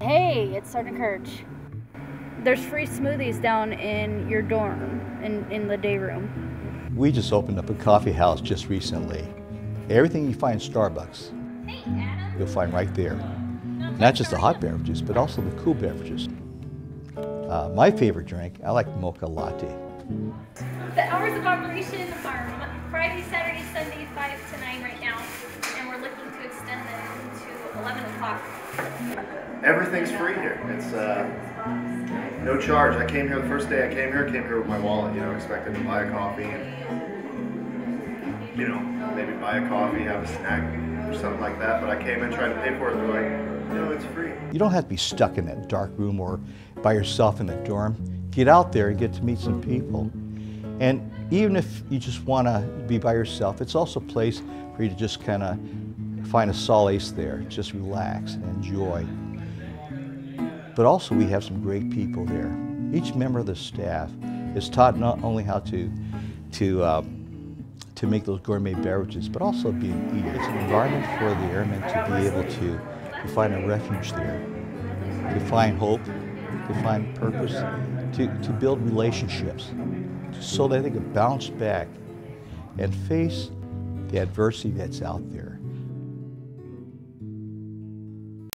coffee it's Sergeant Kirch. There's free smoothies down in your dorm, in, in the day room. We just opened up a coffee house just recently. Everything you find in Starbucks, you'll find right there. Not just the hot beverages, but also the cool beverages. Uh, my favorite drink, I like mocha latte. The hours of operation are Friday, Saturday, Sunday, 5 to 9 right now, Everything's free here. It's uh, no charge. I came here the first day I came here, came here with my wallet, you know, expected to buy a coffee and, you know, maybe buy a coffee, have a snack or something like that. But I came in trying to pay for it. They're like, no, it's free. You don't have to be stuck in that dark room or by yourself in the dorm. Get out there and get to meet some people. And even if you just want to be by yourself, it's also a place for you to just kind of find a solace there, just relax and enjoy. But also we have some great people there. Each member of the staff is taught not only how to, to, um, to make those gourmet beverages, but also be an eater. It's an environment for the airmen to be able to, to find a refuge there, to find hope, to find purpose, to, to build relationships, so that they can bounce back and face the adversity that's out there.